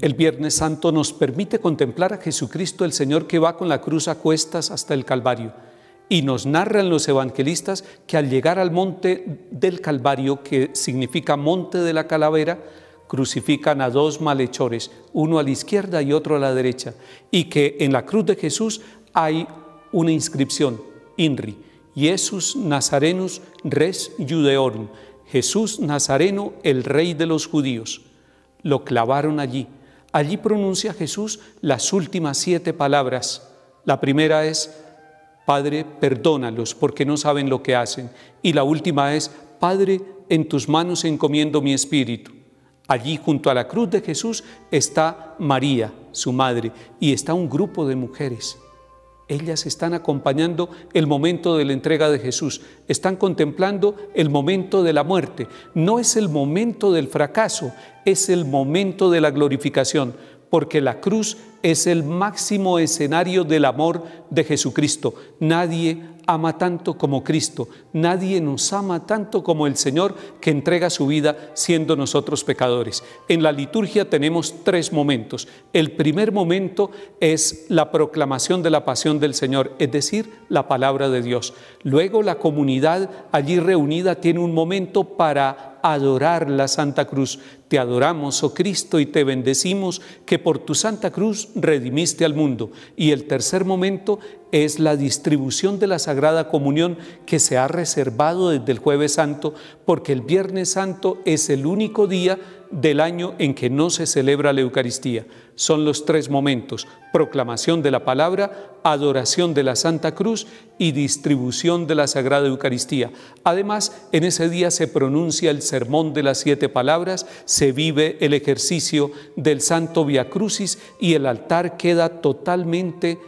El Viernes Santo nos permite contemplar a Jesucristo el Señor que va con la cruz a cuestas hasta el Calvario. Y nos narran los evangelistas que al llegar al monte del Calvario, que significa monte de la calavera, crucifican a dos malhechores, uno a la izquierda y otro a la derecha, y que en la cruz de Jesús hay una inscripción, INRI, Jesús Nazarenus Res Judeorum, Jesús Nazareno, el Rey de los judíos. Lo clavaron allí Allí pronuncia Jesús las últimas siete palabras. La primera es, Padre, perdónalos porque no saben lo que hacen. Y la última es, Padre, en tus manos encomiendo mi espíritu. Allí junto a la cruz de Jesús está María, su madre, y está un grupo de mujeres. Ellas están acompañando el momento de la entrega de Jesús, están contemplando el momento de la muerte. No es el momento del fracaso, es el momento de la glorificación, porque la cruz es el máximo escenario del amor de Jesucristo. Nadie ama tanto como Cristo, nadie nos ama tanto como el Señor que entrega su vida siendo nosotros pecadores. En la liturgia tenemos tres momentos. El primer momento es la proclamación de la pasión del Señor, es decir, la palabra de Dios. Luego la comunidad allí reunida tiene un momento para adorar la Santa Cruz. Te adoramos, oh Cristo, y te bendecimos que por tu Santa Cruz redimiste al mundo. Y el tercer momento es la distribución de la Sagrada Comunión que se ha reservado desde el jueves santo, porque el Viernes Santo es el único día del año en que no se celebra la Eucaristía. Son los tres momentos, proclamación de la palabra, adoración de la Santa Cruz y distribución de la Sagrada Eucaristía. Además, en ese día se pronuncia el sermón de las siete palabras, se vive el ejercicio del Santo Via Crucis y el altar queda totalmente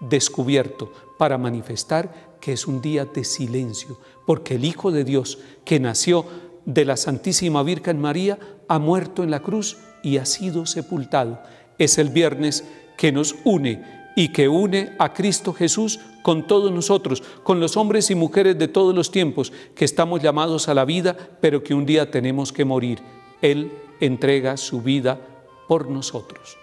descubierto para manifestar que es un día de silencio, porque el Hijo de Dios que nació de la Santísima Virgen María ha muerto en la cruz y ha sido sepultado. Es el viernes que nos une y que une a Cristo Jesús con todos nosotros, con los hombres y mujeres de todos los tiempos que estamos llamados a la vida, pero que un día tenemos que morir. Él entrega su vida por nosotros.